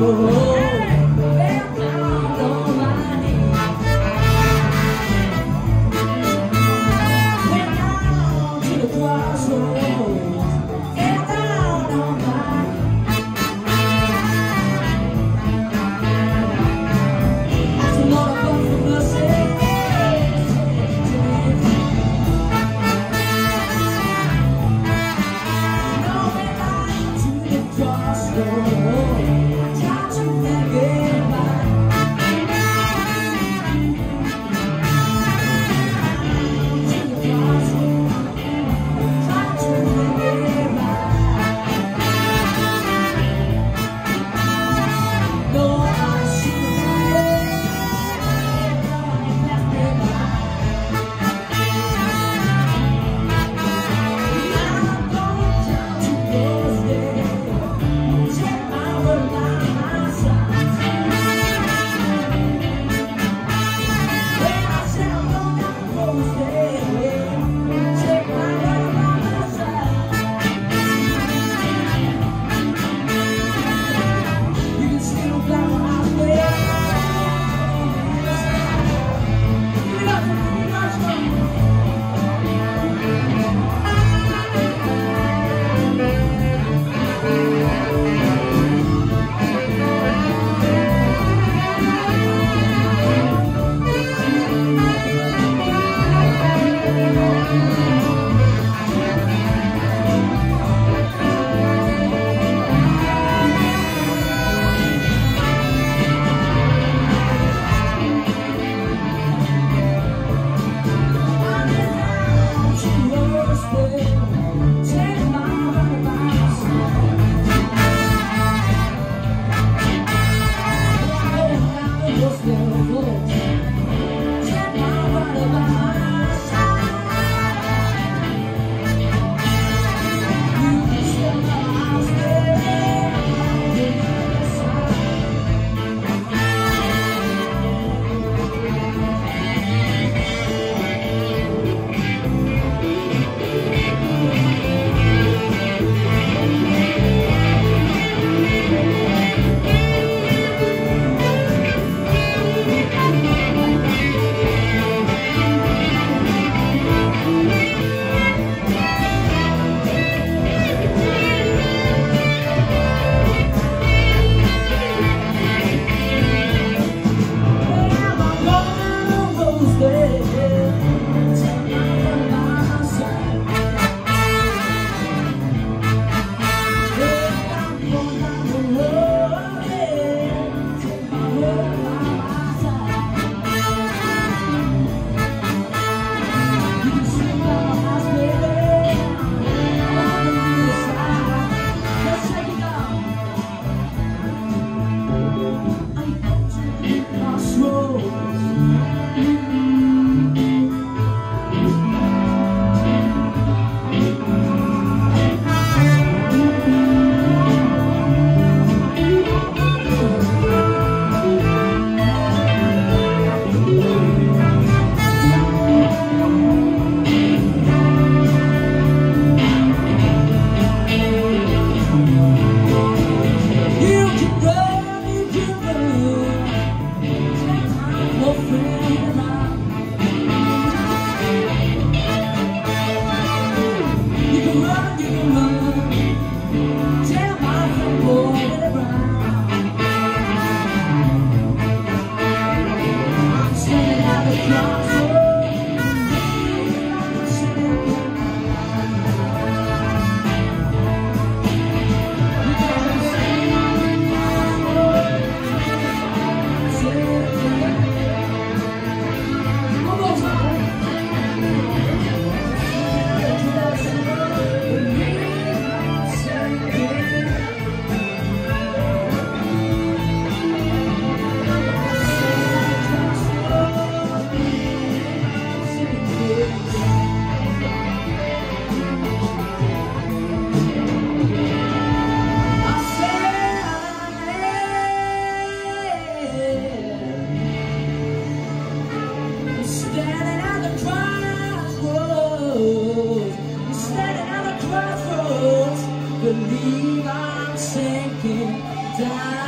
Oh. know. standing at the crossroads. You're standing at the crossroads. Believe I'm sinking down.